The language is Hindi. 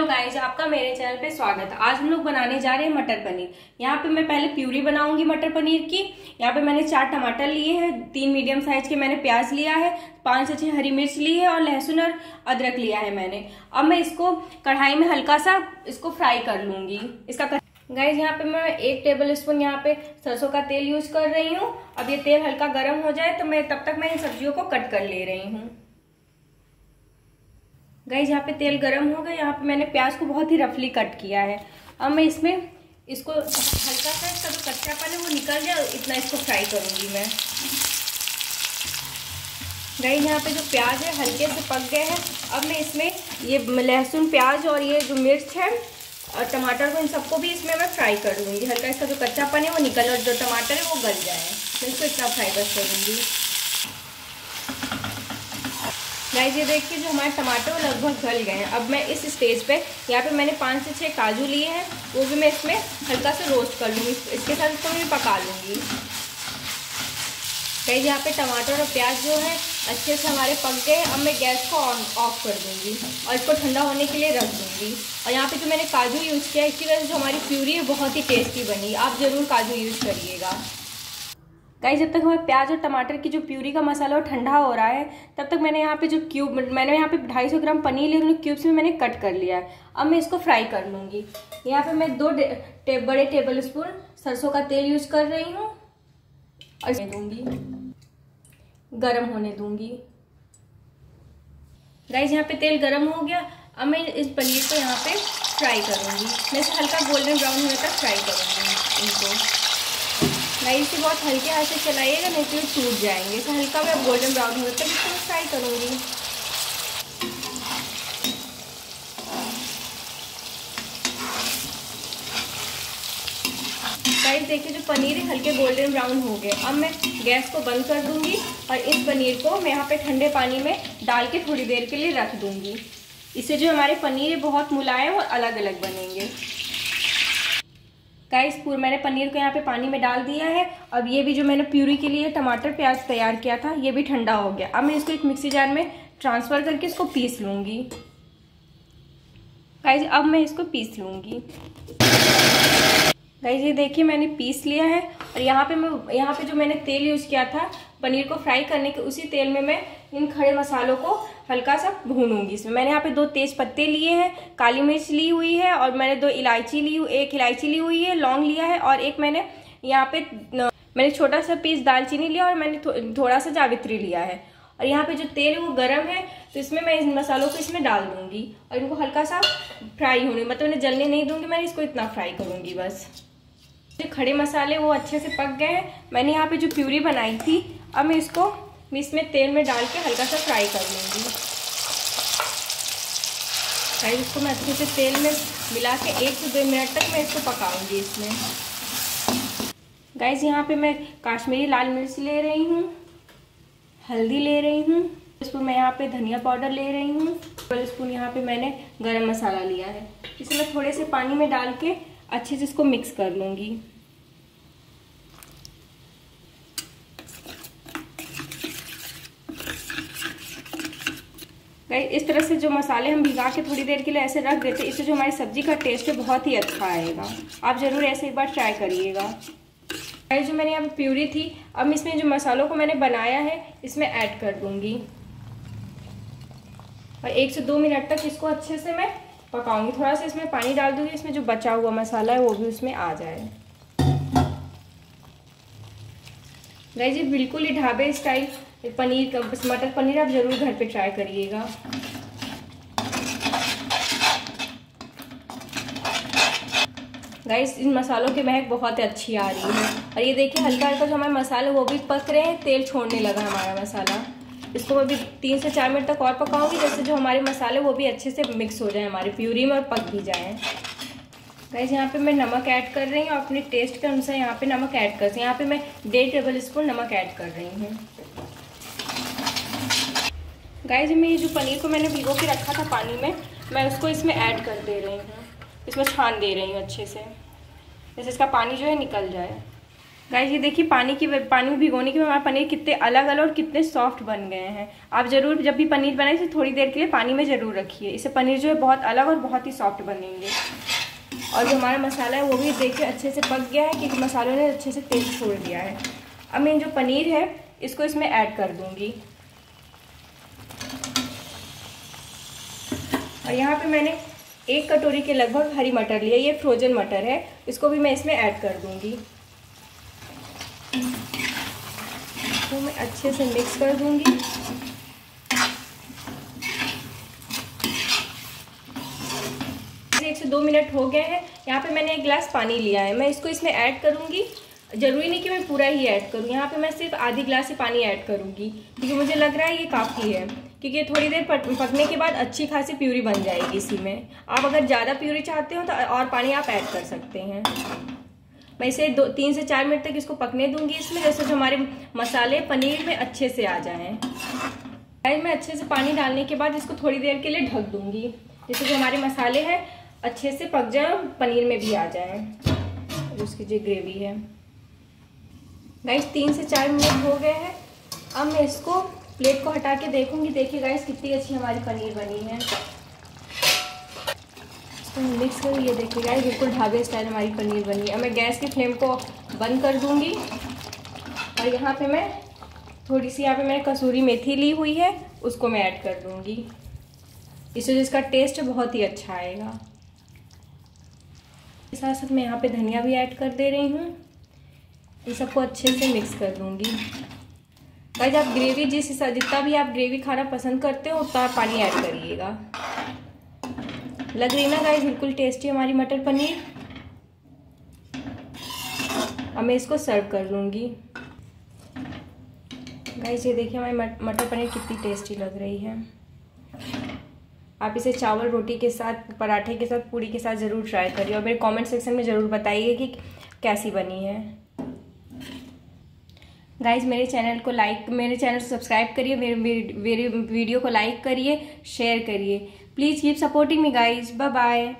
हेलो गाइस, आपका मेरे चैनल पे स्वागत। है आज हम लोग बनाने जा रहे हैं मटर पनीर। यहाँ पे मैं पहले प्यूरी बनाऊँगी मटर पनीर की। यहाँ पे मैंने चार टमाटर लिए हैं, तीन मीडियम साइज़ के मैंने प्याज लिया है, पाँच से हरी मिर्च ली है और लहसुन और अदरक लिया है मैंने। अब मैं इसको कढ़ाई में हल्का सा इसको फ्राई कर लूँगी। इसका कर... गाइज़ यहाँ पे मैं एक टेबल स्पून यहाँ पे सरसों का तेल यूज़ कर रही हूँ। अब ये तेल हल्का गर्म हो जाए तो मैं तब तक मैं इन सब्जियों को कट कर ले रही हूँ। गाइज़ यहाँ पे तेल गर्म हो गया, यहाँ पे मैंने प्याज को बहुत ही रफली कट किया है। अब मैं इसमें इसको हल्का सा इसका जो कच्चा है वो निकल जाए इतना इसको फ्राई करूँगी मैं। गाइज़ यहाँ पे जो प्याज है, हल्के से पक गए हैं। अब मैं इसमें ये लहसुन, प्याज और ये जो मिर्च है, और टमाटर को इन सबको भी इसमें मैं फ्राई कर लूँगी। हल्का इसका जो कच्चा पानी है वो निकल और जो टमाटर है वो गल जाए। मैं इसको इतना फ्राई कर करूँगी। गाइस ये देखिए जो हमारे टमाटर लगभग गल गए हैं। अब मैं इस स्टेज पे, यहाँ पे मैंने पाँच से छः काजू लिए हैं, वो भी मैं इसमें हल्का सा रोस्ट कर लूँगी। इसके साथ इसको मैं पका लूँगी। गाइस यहाँ पे टमाटर और प्याज जो है, अच्छे से हमारे पक गए हैं। अब मैं गैस को ऑन ऑफ़ कर दूँगी और इसको ठंडा होने के लिए रख दूँगी। और यहाँ पर जो मैंने काजू यूज़ किया इसकी वजह से जो हमारी प्यूरी है, बहुत ही टेस्टी बनी। आप ज़रूर काजू यूज़ करिएगा। गाइस जब तक हमारे प्याज और टमाटर की जो प्यूरी का मसाला वो ठंडा हो रहा है तब तक मैंने यहाँ पे जो क्यूब मैंने यहाँ पे 250 ग्राम पनीर लिया क्यूब्स में मैंने कट कर लिया है। अब मैं इसको फ्राई कर लूँगी। यहाँ पे मैं दो टे, बड़े टेबल स्पून सरसों का तेल यूज़ कर रही हूँ। और दूँगी गर्म होने दूँगी। गाइस यहाँ पे तेल गर्म हो गया। अब मैं इस पनीर को यहाँ पे फ्राई करूँगी। मैं इसे हल्का गोल्डन ब्राउन होने तक फ्राई करूँगी इनको। नहीं इसे बहुत हल्के हाथ से चलाइएगा, नहीं तो ये टूट जाएँगे। इसे हल्का मैं गोल्डन ब्राउन हो तक इसको फ्राई करूँगी। गाइस देखिए जो पनीर है, हल्के गोल्डन ब्राउन हो गए। अब मैं गैस को बंद कर दूँगी और इस पनीर को मैं यहाँ पे ठंडे पानी में डाल के थोड़ी देर के लिए रख दूँगी। इससे जो हमारे पनीर है, बहुत मुलायम और अलग अलग बनेंगे। गाइस पूरा मैंने पनीर को यहाँ पे पानी में डाल दिया है। अब ये भी जो मैंने प्यूरी के लिए टमाटर प्याज तैयार किया था, ये भी ठंडा हो गया। अब मैं इसको एक मिक्सी जार में ट्रांसफ़र करके इसको पीस लूँगी। गाइस अब मैं इसको पीस लूँगी। गाइस ये देखिए, मैंने पीस लिया है। और यहाँ पे मैं, यहाँ पे जो मैंने तेल यूज़ किया था, पनीर को फ्राई करने के उसी तेल में मैं इन खड़े मसालों को हल्का सा भूनूँगी इसमें। मैंने यहाँ पे दो तेज पत्ते लिए हैं काली मिर्च ली हुई है और मैंने दो इलायची ली एक इलायची ली हुई है लौंग लिया है और एक मैंने यहाँ पे मैंने छोटा सा पीस दालचीनी लिया और मैंने थो, थोड़ा सा जावित्री लिया है। और यहाँ पे जो तेल है वो गर्म है तो इसमें मैं इन मसालों को इसमें डाल दूँगी और इनको हल्का सा फ्राई होने मतलब इन्हें जलने नहीं दूँगी मैं इसको इतना फ्राई करूँगी बस। जो खड़े मसाले वो अच्छे से पक गए हैं। मैंने यहाँ पे जो प्यूरी बनाई थी अब मैं इसको इसमें तेल में डाल के हल्का सा फ्राई कर लूँगी। फ्राई इसको मैं अच्छे से तेल में मिला के एक से दो मिनट तक मैं इसको पकाऊँगी इसमें। गाइज़ यहाँ पे मैं काश्मीरी लाल मिर्च ले रही हूँ, हल्दी ले रही हूँ स्पून मैं यहाँ पे धनिया पाउडर ले रही हूँ, टेबल स्पून यहाँ पे मैंने गरम मसाला लिया है। इसे मैं थोड़े से पानी में डाल के अच्छे से इसको मिक्स कर लूँगी। इस तरह से जो मसाले हम भिगा के थोड़ी देर के लिए ऐसे रख देते, इससे जो हमारी सब्ज़ी का टेस्ट है बहुत ही अच्छा आएगा। आप ज़रूर ऐसे एक बार ट्राई करिएगा। गाइस जो मैंने यहाँ प्यूरी थी, अब इसमें जो मसालों को मैंने बनाया है, इसमें ऐड कर दूँगी। और एक से दो मिनट तक इसको अच्छे से मैं पकाऊँगी। थोड़ा सा इसमें पानी डाल दूँगी, इसमें जो बचा हुआ मसाला है, वो भी उसमें आ जाए। गाइस ये बिल्कुल ही ढाबे स्टाइल पनीर मटर पनीर आप ज़रूर घर पे ट्राई करिएगा। गाइस इन मसालों की महक बहुत ही अच्छी आ रही है। और ये देखिए, हल्का हल्का जो हमारे मसाले, वो भी पक रहे हैं, तेल छोड़ने लगा हमारा मसाला। इसको मैं भी तीन से चार मिनट तक और पकाऊँगी जैसे जो हमारे मसाले, वो भी अच्छे से मिक्स हो जाए हमारे प्यूरी में और पक भी जाए। गाइज़ यहाँ पे मैं नमक ऐड कर रही हूँ, अपने टेस्ट के अनुसार यहाँ पे नमक ऐड कर यहाँ पे मैं डेढ़ टेबल स्पून नमक ऐड कर रही हूँ। गाइज़ मैं ये जो पनीर को मैंने भिगो के रखा था पानी में, मैं उसको इसमें ऐड कर दे रही हूँ। इसमें छान दे रही हूँ अच्छे से। जैसे इसका पानी जो है निकल जाए। गाइस ये देखिए, पानी की पानी में भिगोने के बाद हमारे पनीर कितने अलग अलग और कितने सॉफ्ट बन गए हैं। आप ज़रूर जब भी पनीर बनाए, इसे थोड़ी देर के लिए पानी में ज़रूर रखिए। इससे पनीर जो है बहुत अलग और बहुत ही सॉफ्ट बनेंगे। और जो हमारा मसाला है वो भी देखिए अच्छे से पक गया है, क्योंकि मसालों ने अच्छे से तेल छोड़ दिया है। अब मैं जो पनीर है, इसको इसमें ऐड कर दूँगी। और यहाँ पे मैंने एक कटोरी के लगभग हरी मटर लिया, ये फ्रोजन मटर है, इसको भी मैं इसमें ऐड कर दूँगी। तो मैं अच्छे से मिक्स कर दूँगी। से दो मिनट हो गए हैं। यहाँ पे मैंने एक गिलास पानी लिया है। मैं इसको इसमें ऐड करूँगी। ज़रूरी नहीं कि मैं पूरा ही ऐड करूँ। यहाँ पे मैं सिर्फ़ आधी गिलास ही पानी ऐड करूँगी। क्योंकि मुझे लग रहा है ये काफ़ी है। क्योंकि थोड़ी देर पकने के बाद अच्छी खासी प्यूरी बन जाएगी इसी में। आप अगर ज़्यादा प्यूरी चाहते हो तो और पानी आप ऐड कर सकते हैं। मैं इसे दो, तीन से चार मिनट तक इसको पकने दूँगी इसमें, जैसे जो हमारे मसाले पनीर में अच्छे से आ जाएँ। मैं अच्छे से पानी डालने के बाद इसको थोड़ी देर के लिए ढक दूँगी। जैसे जो हमारे मसाले हैं अच्छे से पक जाए पनीर में भी आ जाए। उसकी जो ग्रेवी है। गाइस तीन से चार मिनट हो गए हैं। अब मैं इसको प्लेट को हटा के देखूँगी। देखिए गाइस कितनी अच्छी हमारी पनीर बनी है। इसको मिक्स कर ये देखिए गाइस बिल्कुल ढाबे स्टाइल हमारी पनीर बनी है। अब मैं गैस की फ्लेम को बंद कर दूँगी। और यहाँ पे मैं थोड़ी सी, यहाँ पे मैंने कसूरी मेथी ली हुई है, उसको मैं ऐड कर दूँगी। इससे जिसका टेस्ट बहुत ही अच्छा आएगा। साथ साथ मैं यहाँ पे धनिया भी ऐड कर दे रही हूँ। ये सबको अच्छे से मिक्स कर दूँगी। गाइज़ आप ग्रेवी जिस जितना भी आप ग्रेवी खाना पसंद करते हो, उतना पानी ऐड करिएगा। लग रही ना गाइज़ बिल्कुल टेस्टी हमारी मटर पनीर? अब मैं इसको सर्व कर लूँगी गाइज़ ये देखिए हमारी मटर पनीर कितनी टेस्टी लग रही है। आप इसे चावल रोटी के साथ, पराठे के साथ पूड़ी के साथ ज़रूर ट्राई करिए और मेरे कमेंट सेक्शन में ज़रूर बताइए कि कैसी बनी है। गाइज़ मेरे चैनल को लाइक मेरे चैनल को सब्सक्राइब करिए, मेरे वीडियो को लाइक करिए शेयर करिए। Please keep supporting me guys bye bye